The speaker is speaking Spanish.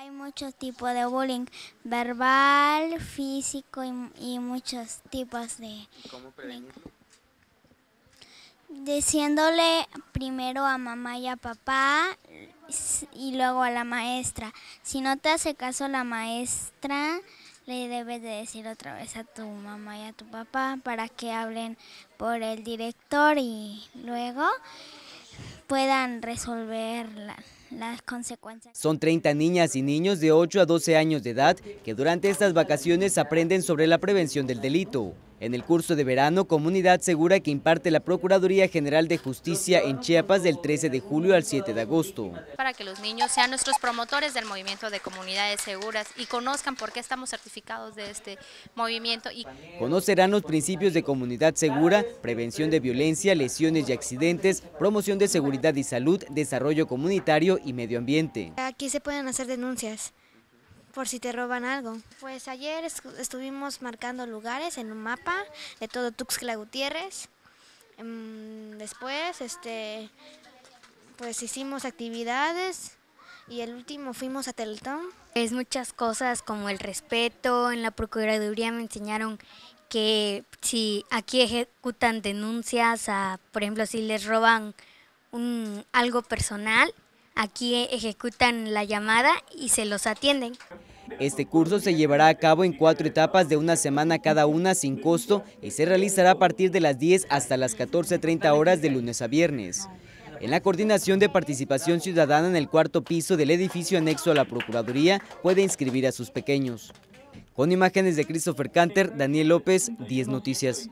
Hay muchos tipos de bullying, verbal, físico y, muchos tipos de... ¿Cómo prevenirlo? Diciéndole primero a mamá y a papá y luego a la maestra. Si no te hace caso la maestra, le debes de decir otra vez a tu mamá y a tu papá para que hablen por el director y luego puedan resolver las consecuencias. Son 30 niñas y niños de 8 a 12 años de edad que durante estas vacaciones aprenden sobre la prevención del delito. En el curso de verano, Comunidad Segura que imparte la Procuraduría General de Justicia en Chiapas del 13 de julio al 7 de agosto. Para que los niños sean nuestros promotores del movimiento de comunidades seguras y conozcan por qué estamos certificados de este movimiento. Y... Conocerán los principios de comunidad segura, prevención de violencia, lesiones y accidentes, promoción de seguridad y salud, desarrollo comunitario y medio ambiente. Aquí se pueden hacer denuncias por si te roban algo. Pues ayer estuvimos marcando lugares en un mapa de todo Tuxtla Gutiérrez. Em, después, este, pues hicimos actividades y el último fuimos a Teletón. Es muchas cosas como el respeto. En la Procuraduría me enseñaron que si aquí ejecutan denuncias, a, por ejemplo, si les roban un, algo personal, Aquí ejecutan la llamada y se los atienden. Este curso se llevará a cabo en cuatro etapas de una semana cada una sin costo y se realizará a partir de las 10 hasta las 14.30 horas de lunes a viernes. En la coordinación de participación ciudadana en el cuarto piso del edificio anexo a la Procuraduría puede inscribir a sus pequeños. Con imágenes de Christopher Canter, Daniel López, 10 Noticias.